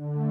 you.